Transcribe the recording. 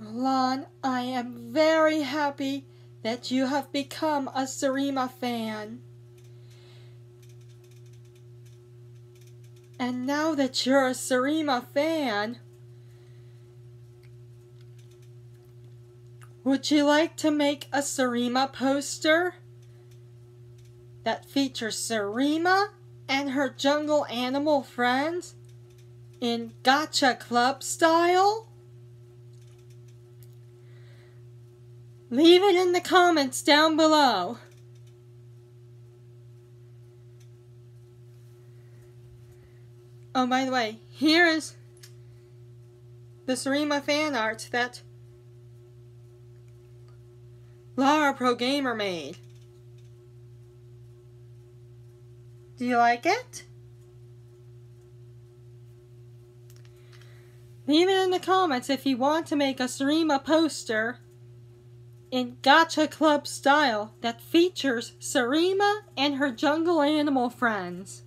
Lon, I am very happy that you have become a Sarima fan. And now that you're a Sarima fan, would you like to make a Sarima poster that features Sarima and her jungle animal friends in Gacha Club style? Leave it in the comments down below. Oh, by the way, here is the Sarima fan art that Lara Pro Gamer made. Do you like it? Leave it in the comments if you want to make a Sarima poster in Gacha Club style that features Sarima and her jungle animal friends.